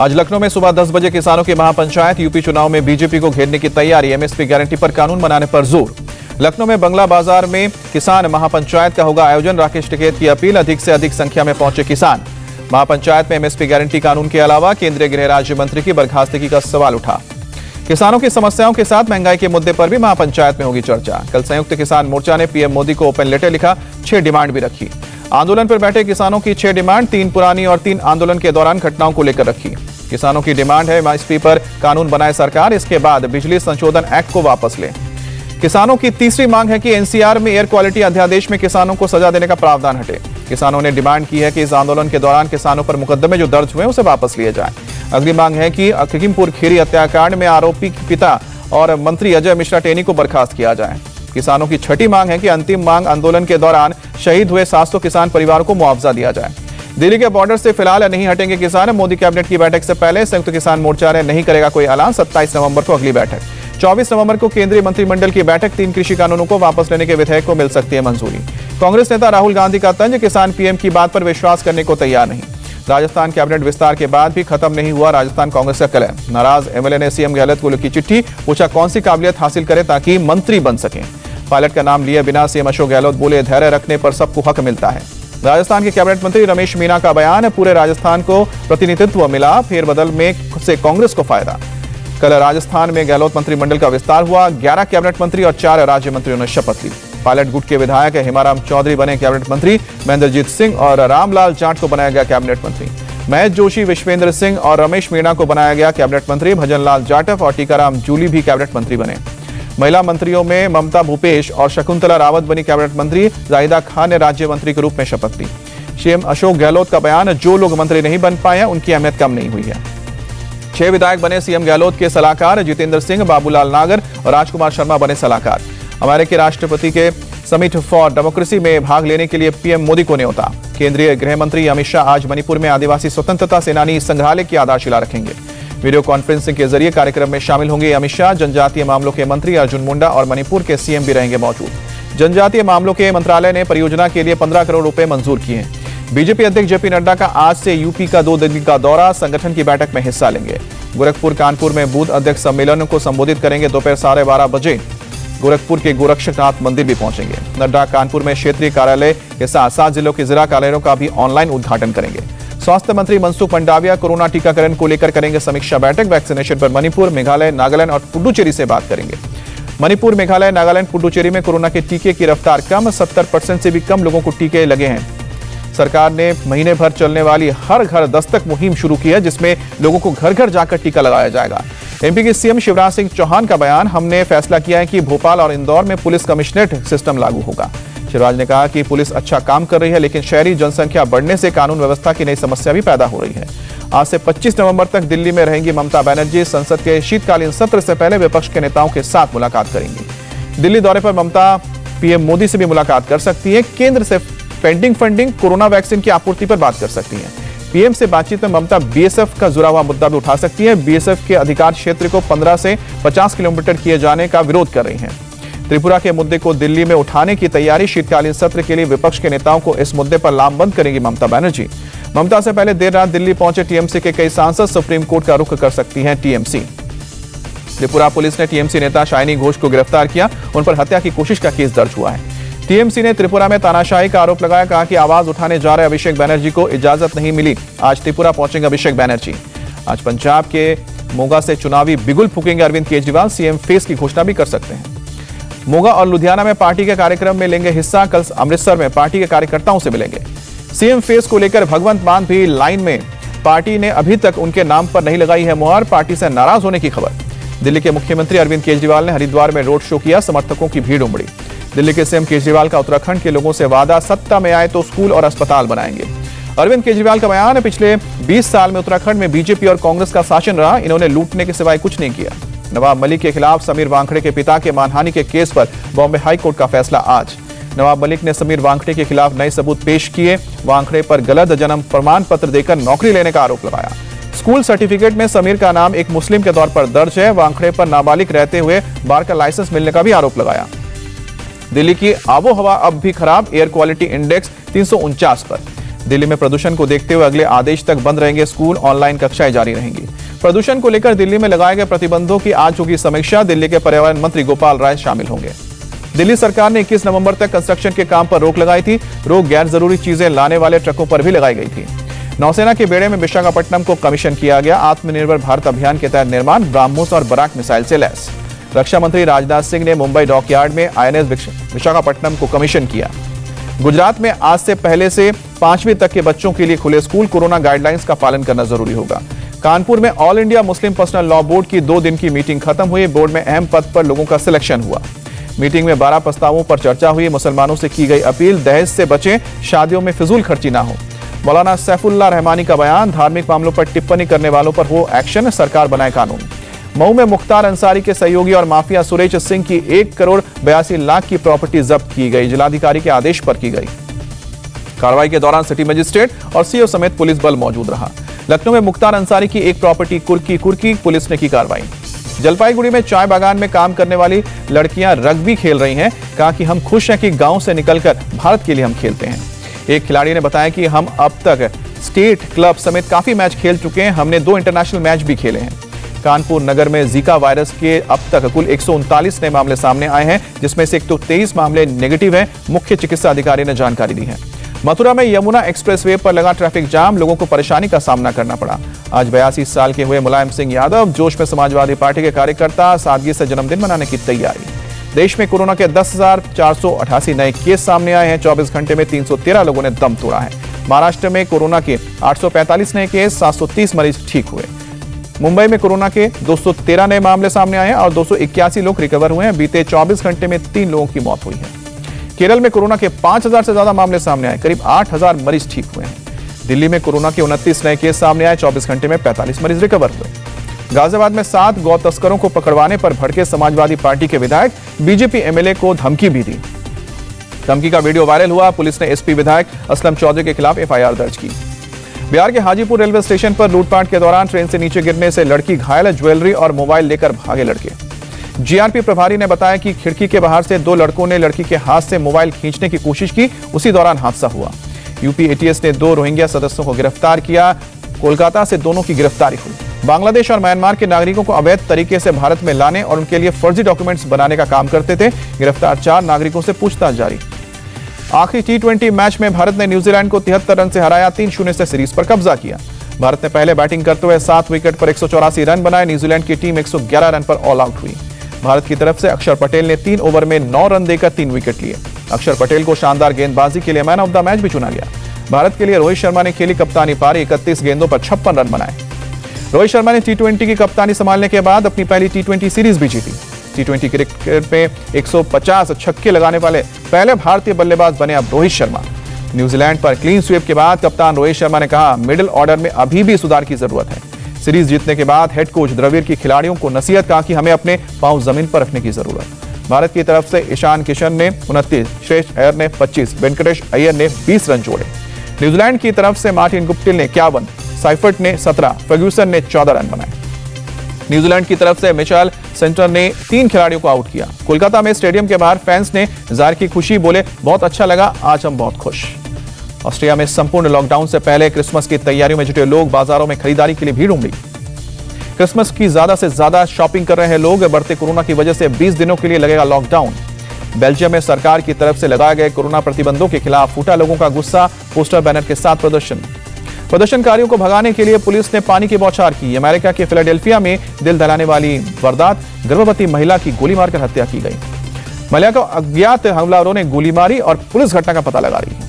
आज लखनऊ में सुबह 10 बजे किसानों की महापंचायत यूपी चुनाव में बीजेपी को घेरने की तैयारी, एमएसपी गारंटी पर कानून बनाने पर ज़ोर। लखनऊ में बंगला बाज़ार में किसान महापंचायत का होगा आयोजन, राकेश टिकैत की अपील, अधिक से अधिक संख्या में पहुँचे किसान। महापंचायत में एमएसपी गारंटी कानून के अलावा केंद्रीय गृह राज्य मंत्री की बर्खास्तगी का सवाल उठा। किसानों की समस्याओं के साथ महँगाई के मुद्दे पर भी महापंचायत में होगी चर्चा। कल संयुक्त किसान मोर्चा ने पीएम मोदी को ओपन लेटर लिखा, छह डिमांड भी रखी। आंदोलन पर बैठे किसानों की छह डिमांड, तीन पुरानी और तीन आंदोलन के दौरान घटनाओं को लेकर रखी। किसानों की डिमांड है एमएसपी पर कानून बनाए सरकार, इसके बाद बिजली संशोधन एक्ट को वापस ले। किसानों की तीसरी मांग है कि एनसीआर में एयर क्वालिटी अध्यादेश में किसानों को सजा देने का प्रावधान हटे। किसानों ने डिमांड की है कि इस आंदोलन के दौरान किसानों पर मुकदमे जो दर्ज हुए उसे वापस लिए जाए। अगली मांग है कि हकीमपुर खीरी हत्याकांड में आरोपी पिता और मंत्री अजय मिश्रा टेनी को बर्खास्त किया जाए। किसानों की छठी मांग है कि अंतिम मांग आंदोलन के दौरान शहीद हुए 700 किसान परिवारों को मुआवजा दिया जाए। दिल्ली के बॉर्डर से फ़िलहाल नहीं हटेंगे किसान। मोदी कैबिनेट की बैठक से पहले संयुक्त किसान मोर्चा ने नहीं करेगा कोई ऐलान। 27 नवंबर को अगली बैठक। 24 नवंबर को केंद्रीय मंत्रिमंडल की बैठक। तीन कृषि कानूनों को वापस लेने के विधेयक को मिल सकती है मंजूरी। कांग्रेस नेता राहुल गांधी का तंज, किसान पीएम की बात पर विश्वास करने को तैयार नहीं। राजस्थान कैबिनेट विस्तार के बाद भी खत्म नहीं हुआ राजस्थान कांग्रेस का कलह। नाराज़ एमएलए ने सीएम गहलोत को लिखी चिट्ठी, पूछा कौन सी काबिलियत हासिल करे ताकि मंत्री बन सके। पायलट का नाम लिए बिना सीएम अशोक गहलोत बोले धैर्य रखने पर सबको हक मिलता है। राजस्थान के कैबिनेट मंत्री रमेश मीना का बयान, पूरे राजस्थान को प्रतिनिधित्व मिला, फेरबदल में से कांग्रेस को फ़ायदा। कल राजस्थान में गहलोत मंत्रिमंडल का विस्तार हुआ 11 कैबिनेट मंत्री और चार राज्य मंत्रियों ने शपथ ली। पायलट गुट के विधायक हिमाराम चौधरी बने कैबिनेट मंत्री, महेंद्रजीत सिंह और रामलाल जाट को बनाया गया कैबिनेट मंत्री। महेश जोशी, विश्वेंद्र सिंह और रमेश मीणा को बनाया गया कैबिनेट मंत्री, भजनलाल जाटव और टीकाराम जूली भी कैबिनेट मंत्री बने। महिला मंत्रियों में ममता भूपेश और शकुंतला रावत बनी कैबिनेट मंत्री जाहिदा खान ने राज्य मंत्री के रूप में शपथ ली। सीएम अशोक गहलोत का बयान, जो लोग मंत्री नहीं बन पाए हैं, उनकी अहमियत कम नहीं हुई है। छह विधायक बने सीएम गहलोत के सलाहकार, जितेंद्र सिंह, बाबूलाल नागर और राजकुमार शर्मा बने सलाहकार। अमेरिकी राष्ट्रपति के समिट फॉर डेमोक्रेसी में भाग लेने के लिए पीएम मोदी को न्योता। केंद्रीय गृह मंत्री अमित शाह आज मणिपुर में आदिवासी स्वतंत्रता सेनानी संग्रहालय की आधारशिला रखेंगे। वीडियो कॉन्फ्रेंसिंग के ज़रिए कार्यक्रम में शामिल होंगे अमित शाह, जनजातीय मामलों के मंत्री अर्जुन मुंडा और मणिपुर के सीएम भी रहेंगे मौजूद। जनजातीय मामलों के मंत्रालय ने परियोजना के लिए पंद्रह करोड़ रुपए मंजूर किए हैं। बीजेपी अध्यक्ष जेपी नड्डा का आज से यूपी का दो दिन का दौरा, संगठन की बैठक में हिस्सा लेंगे। गोरखपुर, कानपुर में बूथ अध्यक्ष सम्मेलन को संबोधित करेंगे, दोपहर साढ़े बारह बजे गोरखपुर के गोरक्षनाथ मंदिर भी पहुँचेंगे। नड्डा, कानपुर में क्षेत्रीय कार्यालय के साथ सात जिलों के जिला कार्यालयों का भी ऑनलाइन उद्घाटन करेंगे। स्वास्थ्य मंत्री मनसुख मंडाविया कोरोना टीकाकरण को लेकर करेंगे समीक्षा बैठक। वैक्सीनेशन पर मणिपुर, मेघालय, नागालैंड और पुडुचेरी से बात करेंगे। मणिपुर, मेघालय, नागालैंड, पुडुचेरी में कोरोना के टीके की रफ्तार कम। सत्तर परसेंट से भी कम लोगों को टीके लगे हैं। सरकार ने महीने भर चलने वाली हर घर दस्तक मुहिम शुरू की है, जिसमें लोगों को घर घर जाकर टीका लगाया जाएगा। एमपी के सीएम शिवराज सिंह चौहान का बयान, हमने फैसला किया है कि भोपाल और इंदौर में पुलिस कमिश्नरेट सिस्टम लागू होगा। शिवराज ने कहा कि पुलिस अच्छा काम कर रही है, लेकिन शहरी जनसंख्या बढ़ने से कानून व्यवस्था की नई समस्या भी पैदा हो रही है। आज से 25 नवंबर तक दिल्ली में रहेंगी ममता बनर्जी। संसद के शीतकालीन सत्र से पहले विपक्ष के नेताओं के साथ मुलाकात करेंगी। दिल्ली दौरे पर ममता पीएम मोदी से भी मुलाकात कर सकती है। केंद्र से पेंडिंग फंडिंग, कोरोना वैक्सीन की आपूर्ति पर बात कर सकती हैं। पीएम से बातचीत में ममता बीएसएफ का जुड़ा हुआ मुद्दा भी उठा सकती है। बीएसएफ के अधिकार क्षेत्र को 15 से 50 किलोमीटर किए जाने का विरोध कर रही हैं। त्रिपुरा के मुद्दे को दिल्ली में उठाने की तैयारी, शीतकालीन सत्र के लिए विपक्ष के नेताओं को इस मुद्दे पर लामबंद करेंगी ममता बनर्जी। ममता से पहले देर रात दिल्ली पहुँचे टीएमसी के कई सांसद, सुप्रीम कोर्ट का रुख कर सकती हैं टीएमसी। त्रिपुरा पुलिस ने टीएमसी नेता शाइनी घोष को गिरफ़्तार किया, उन पर हत्या की कोशिश का केस दर्ज हुआ है। टीएमसी ने त्रिपुरा में तानाशाही का आरोप लगाया, कहा कि आवाज़ उठाने जा रहे अभिषेक बैनर्जी को इजाज़त नहीं मिली। आज त्रिपुरा पहुँचेंगे अभिषेक बैनर्जी। आज पंजाब के मोगा से चुनावी बिगुल फूकेंगे अरविंद केजरीवाल, सीएम फेस की घोषणा भी कर सकते हैं। मोगा और लुधियाना में पार्टी के कार्यक्रम में लेंगे हिस्सा। कल अमृतसर में पार्टी के कार्यकर्ताओं से मिलेंगे। सीएम फेस को लेकर भगवंत मान भी लाइन में। पार्टी ने अभी तक उनके नाम पर नहीं लगाई है मुहर, पार्टी से नाराज़ होने की खबर। दिल्ली के मुख्यमंत्री अरविंद केजरीवाल ने हरिद्वार में रोड शो किया, समर्थकों की भीड़ उमड़ी। दिल्ली के सीएम केजरीवाल का उत्तराखंड के लोगों से वादा, सत्ता में आए तो स्कूल और अस्पताल बनाएँगे। अरविंद केजरीवाल का बयान है, पिछले 20 साल में उत्तराखंड में बीजेपी और कांग्रेस का शासन रहा, इन्होंने लूटने के सिवाय कुछ नहीं किया। नवाब मलिक के खिलाफ समीर वांखड़े के पिता के मानहानि के केस पर बॉम्बे हाईकोर्ट का फैसला आज। नवाब मलिक ने समीर वांखड़े के खिलाफ नए सबूत पेश किए। वांखड़े पर गलत जन्म प्रमाण पत्र देकर नौकरी लेने का आरोप लगाया। स्कूल सर्टिफिकेट में समीर का नाम एक मुस्लिम के तौर पर दर्ज है। वांखड़े पर नाबालिग रहते हुए बार का लाइसेंस मिलने का भी आरोप लगाया। दिल्ली की आबो हवा अब भी खराब। एयर क्वालिटी इंडेक्स तीन सौ उनचास पर। दिल्ली में प्रदूषण को देखते हुए अगले आदेश तक बंद रहेंगे स्कूल, ऑनलाइन कक्षाएँ जारी रहेंगी। प्रदूषण को लेकर दिल्ली में लगाए गए प्रतिबंधों की आज होगी समीक्षा। दिल्ली के पर्यावरण मंत्री गोपाल राय शामिल होंगे। दिल्ली सरकार ने 21 नवंबर तक कंस्ट्रक्शन के काम पर रोक लगाई थी। रोक गैर ज़रूरी चीज़ें लाने वाले ट्रकों पर भी लगाई गई थी। नौसेना के बेड़े में विशाखापट्टनम को कमीशन किया गया। आत्मनिर्भर भारत अभियान के तहत निर्माण, ब्राह्मोस और बराक मिसाइल से लैस। रक्षा मंत्री राजनाथ सिंह ने मुंबई डॉकयार्ड में आईएनएस विशाखापट्टनम को कमीशन किया। गुजरात में आज से पहले से पांचवीं तक के बच्चों के लिए खुले स्कूल कोरोना गाइडलाइंस का पालन करना ज़रूरी होगा। कानपुर में All India Muslim Personal Law Board की दो दिन की मीटिंग खत्म हुई। बोर्ड में अहम पद पर लोगों का सिलेक्शन हुआ। मीटिंग में 12 प्रस्तावों पर चर्चा हुई। मुसलमानों से की गई अपील, दहेज से बचें, शादियों में फिजूल खर्ची ना हो। मौलाना सैफुल्ला रहमानी का बयान, धार्मिक मामलों पर टिप्पणी करने वालों पर हो एक्शन सरकार बनाए कानून। मऊ में मुख्तार अंसारी के सहयोगी और माफिया सुरेश सिंह की एक करोड़ बयासी लाख की प्रॉपर्टी जब्त की गई, जिलाधिकारी के आदेश पर की गई। कार्रवाई के दौरान सिटी मजिस्ट्रेट और सीओ समेत पुलिस बल मौजूद रहा। लखनऊ में मुख्तार अंसारी की एक प्रॉपर्टी कुर्की कुर्की, पुलिस ने की कार्रवाई। जलपाईगुड़ी में चाय बागान में काम करने वाली लड़कियाँ रग्बी खेल रही हैं, कहा कि हम खुश हैं कि गाँव से निकलकर भारत के लिए हम खेलते हैं। एक खिलाड़ी ने बताया कि हम अब तक स्टेट क्लब समेत काफ़ी मैच खेल चुके हैं, हमने दो इंटरनेशनल मैच भी खेले हैं। कानपुर नगर में जीका वायरस के अब तक कुल एक सौ उनतालीस नए मामले सामने आए हैं, जिसमें से एक तो तेईस मामले नेगेटिव हैं, मुख्य चिकित्सा अधिकारी ने जानकारी दी है। मथुरा में यमुना एक्सप्रेसवे पर लगा ट्रैफ़िक जाम, लोगों को परेशानी का सामना करना पड़ा। आज बयासी साल के हुए मुलायम सिंह यादव, जोश में समाजवादी पार्टी के कार्यकर्ता, सादगी से जन्मदिन मनाने की तैयारी। देश में कोरोना के दस नए केस सामने आए हैं 24 घंटे में 313 लोगों ने दम तोड़ा है। महाराष्ट्र में कोरोना के 845 नए केस 730 मरीज़ ठीक हुए। मुंबई में कोरोना के 213 नए मामले सामने आए हैं और दो सौ इक्यासी लोग रिकवर हुए हैं। बीते 24 घंटे में तीन लोगों की मौत हुई है। केरल में कोरोना के 5000 से ज़्यादा मामले सामने आए। करीब 8000 मरीज़ ठीक हुए हैं। दिल्ली में कोरोना के उनतीस नए केस सामने आए। 24 घंटे में 45 मरीज़ रिकवर हुए। गाजियाबाद में सात गौ तस्करों को पकड़वाने पर भड़के समाजवादी पार्टी के विधायक, बीजेपी एमएलए को धमकी भी दी। धमकी का वीडियो वायरल हुआ। पुलिस ने एसपी विधायक असलम चौधरी के खिलाफ एफआईआर दर्ज की। बिहार के हाजीपुर रेलवे स्टेशन पर लूटपाट के दौरान ट्रेन से नीचे गिरने से लड़की घायल, ज्वेलरी और मोबाइल लेकर भागे लड़के। जीआरपी प्रभारी ने बताया कि खिड़की के बाहर से दो लड़कों ने लड़की के हाथ से मोबाइल खींचने की कोशिश की, उसी दौरान हादसा हुआ। यूपी एटीएस ने दो रोहिंग्या सदस्यों को गिरफ़्तार किया। कोलकाता से दोनों की गिरफ्तारी हुई। बांग्लादेश और म्यांमार के नागरिकों को अवैध तरीके से भारत में लाने और उनके लिए फर्जी डॉक्यूमेंट्स बनाने का काम करते थे। गिरफ़्तार चार नागरिकों से पूछताछ जारी। आखिरी टी ट्वेंटी मैच में भारत ने न्यूजीलैंड को तिहत्तर रन से हराया, तीन शून्य से सीरीज़ पर कब्जा किया। भारत ने पहले बैटिंग करते हुए सात विकेट पर एक सौ चौरासी रन बनाए, न्यूजीलैंड की टीम 111 रन पर ऑल आउट हुई। भारत की तरफ़ से अक्षर पटेल ने तीन ओवर में नौ रन देकर तीन विकेट लिए। अक्षर पटेल को शानदार गेंदबाजी के लिए मैन ऑफ़ द मैच भी चुना गया। भारत के लिए रोहित शर्मा ने खेली कप्तानी पारी, इकतीस गेंदों पर छप्पन रन बनाए। रोहित शर्मा ने टी की कप्तानी संभालने के बाद अपनी पहली टी सीरीज़ भी जीती। टी ट्वेंटी क्रिकेट में 150 छक्के लगाने वाले पहले भारतीय बल्लेबाज बने अब रोहित शर्मा। न्यूजीलैंड पर क्लीन स्वीप के बाद कप्तान रोहित शर्मा ने कहा, मिडिल ऑर्डर में अभी भी सुधार की ज़रूरत है। सीरीज़ जीतने के बाद हेड कोच द्रविड़ की खिलाड़ियों को नसीहत कहा कि, हमें अपने पाँव ज़मीन पर रखने की ज़रूरत। भारत की तरफ़ से ईशान किशन ने उनतीस, श्रेष्ठ अयर ने 25 वेंकटेश अय्यर ने 20 रन जोड़े। न्यूजीलैंड की तरफ़ से मार्टिन गुप्टिल ने इक्यावन, साइफर्ट ने 17 फर्ग्यूसन ने 14 रन बनाए। न्यूजीलैंड की तरफ़ से मिचाल सेंटर ने तीन खिलाड़ियों को आउट किया। कोलकाता में स्टेडियम के बाहर फैंस ने ज़ाहिर की खुशी बोले, बहुत अच्छा लगा, आज हम बहुत खुश। ऑस्ट्रिया में संपूर्ण लॉकडाउन से पहले क्रिसमस की तैयारियों में जुटे लोग बाजारों में खरीदारी के लिए भीड़ उमड़ी। क्रिसमस की ज़्यादा से ज़्यादा शॉपिंग कर रहे हैं लोग, बढ़ते कोरोना की वजह से 20 दिनों के लिए लगेगा लॉकडाउन। बेल्जियम में सरकार की तरफ़ से लगाए गए कोरोना प्रतिबंधों के खिलाफ फूटा लोगों का गुस्सा, पोस्टर बैनर के साथ प्रदर्शन। प्रदर्शनकारियों को भगाने के लिए पुलिस ने पानी की बौछार की। अमेरिका के फिलाडेल्फिया में दिल दहलाने वाली वारदात, गर्भवती महिला की गोली मारकर हत्या की गई। महिला को अज्ञात हमलावरों ने गोली मारी और पुलिस घटना का पता लगा रही है।